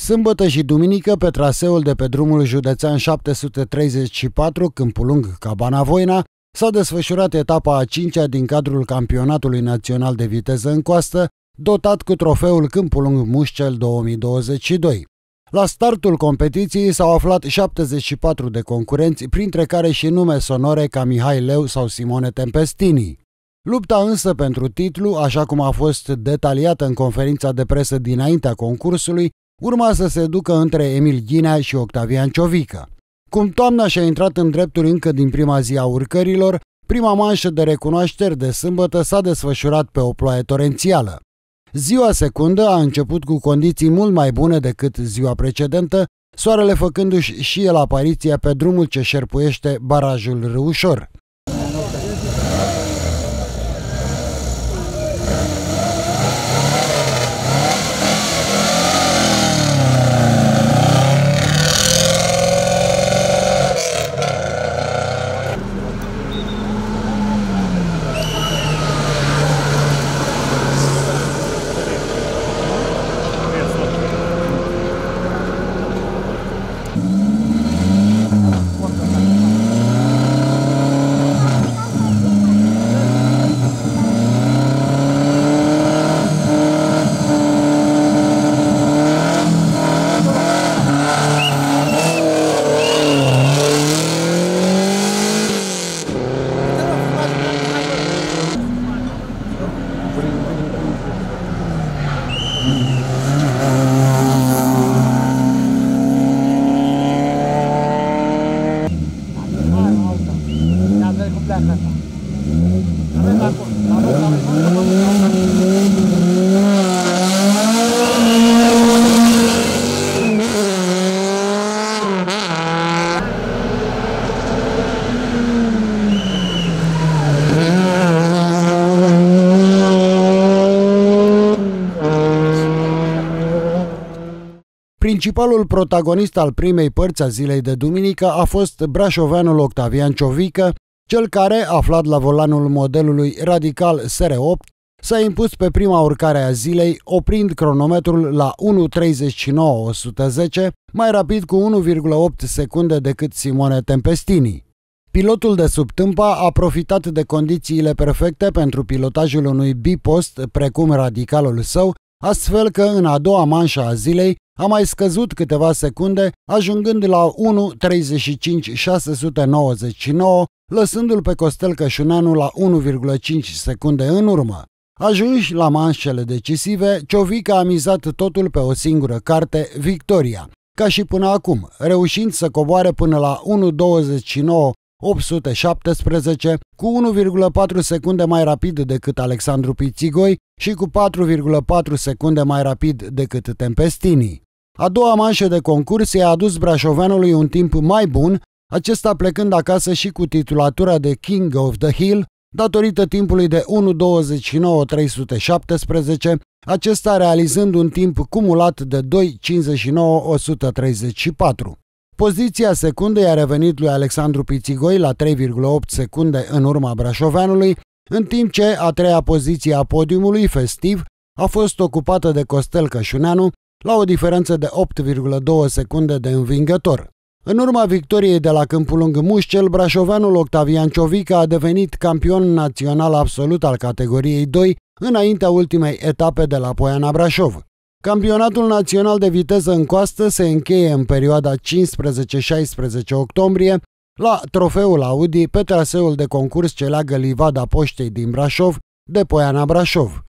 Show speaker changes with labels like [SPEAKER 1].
[SPEAKER 1] Sâmbătă și duminică, pe traseul de pe drumul județean 734, Câmpul Lung, Cabana Voina, s-a desfășurat etapa a cincea din cadrul campionatului național de viteză în coastă, dotat cu trofeul Câmpul Lung Mușcel 2022. La startul competiției s-au aflat 74 de concurenți, printre care și nume sonore ca Mihai Leu sau Simone Tempestini. Lupta însă pentru titlu, așa cum a fost detaliată în conferința de presă dinaintea concursului, urma să se ducă între Emil Ghinea și Octavian Ciovică. Cum toamna și-a intrat în drepturi încă din prima zi a urcărilor, prima manșă de recunoașteri de sâmbătă s-a desfășurat pe o ploaie torențială. Ziua secundă a început cu condiții mult mai bune decât ziua precedentă, soarele făcându-și și el apariția pe drumul ce șerpuiește barajul Râușor. Gracias. Principalul protagonist al primei părți a zilei de duminică a fost brașoveanul Octavian Ciovică, cel care, aflat la volanul modelului Radical SR8, s-a impus pe prima urcare a zilei, oprind cronometrul la 1.39.110, mai rapid cu 1,8 secunde decât Simone Tempestini. Pilotul de sub tâmpa a profitat de condițiile perfecte pentru pilotajul unui bipost, precum radicalul său, astfel că în a doua manșă a zilei a mai scăzut câteva secunde, ajungând la 1.35.699, lăsându-l pe Costel Cășuneanu la 1,5 secunde în urmă. Ajunși la manșele decisive, Ciovica a mizat totul pe o singură carte, Victoria, ca și până acum, reușind să coboare până la 1.29 817 cu 1,4 secunde mai rapid decât Alexandru Pițigoi și cu 4,4 secunde mai rapid decât Tempestini. A doua manșă de concurs i-a adus brașoveanului un timp mai bun, acesta plecând acasă și cu titulatura de King of the Hill, datorită timpului de 1.29.317, acesta realizând un timp cumulat de 2.59.134. Poziția secundei a revenit lui Alexandru Pițigoi la 3,8 secunde în urma brașoveanului, în timp ce a treia poziție a podiumului festiv a fost ocupată de Costel Cășuneanu la o diferență de 8,2 secunde de învingător. În urma victoriei de la Câmpul Lung Mușcel, brașoveanul Octavian Ciovica a devenit campion național absolut al categoriei 2 înaintea ultimei etape de la Poiana Brașov. Campionatul național de viteză în coastă se încheie în perioada 15-16 octombrie la trofeul Audi pe traseul de concurs ce leagă Livada Poștei din Brașov de Poiana Brașov.